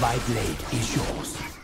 My blade is yours.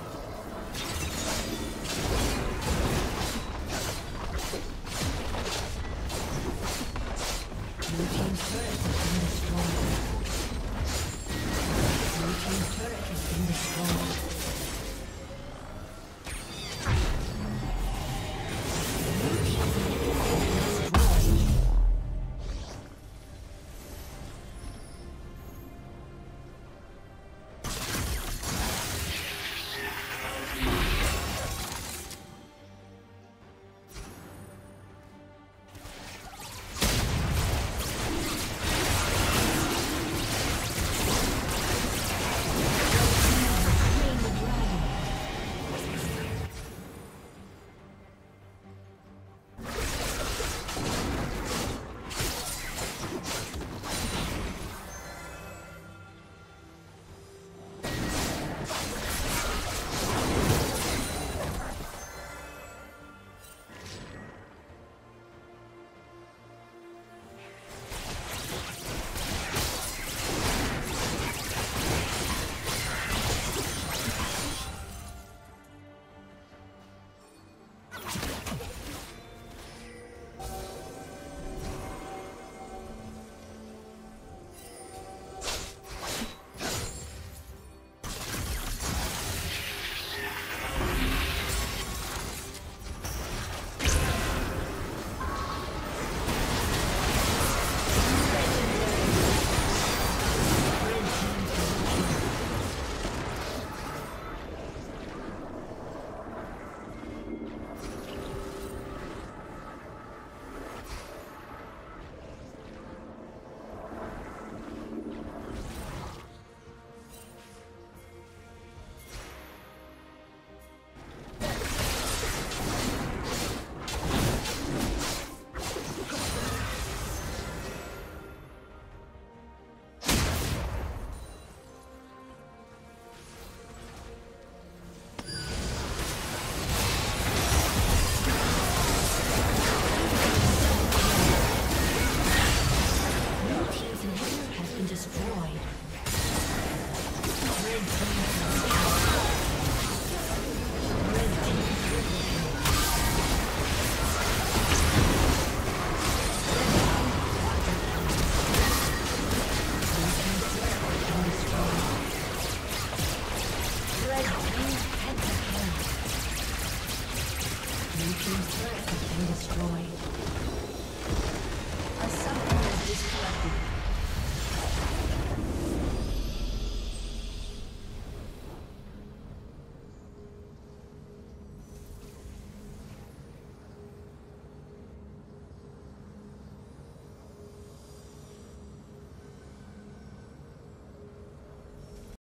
destroyed.